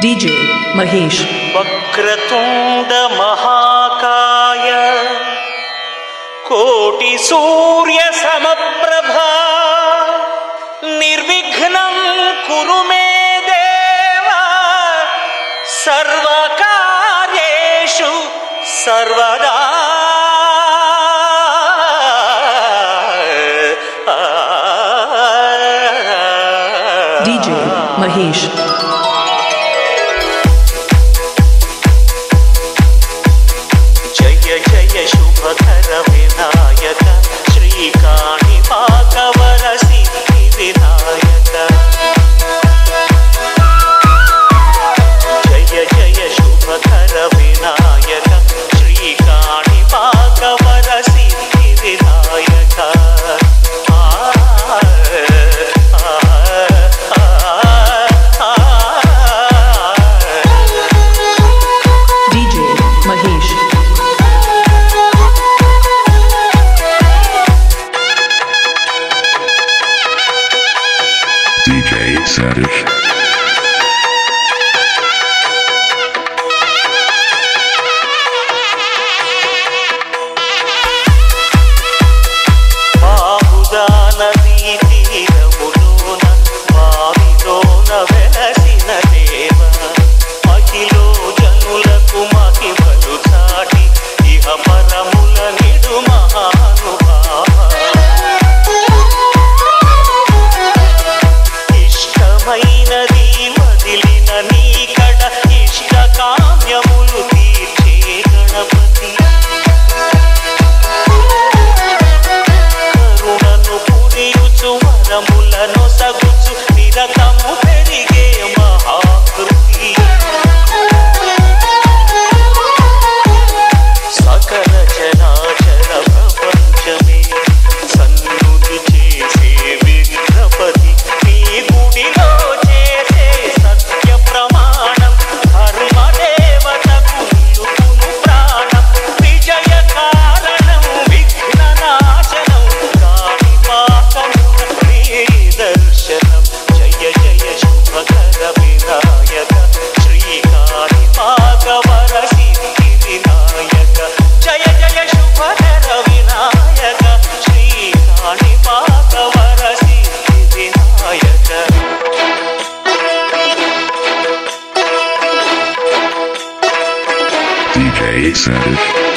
DJ Mahesh. Vakratunda महाकाय। कोटि सूर्य समप्रभा। निर्विघ्न कुरु मे देव। सर्वकार्येषु सर्वदा। डीजे महेश। Mexico. static. ఉన్నది మదిలిన నీ కడ ఇష్ట కామ్యములు DK Savage.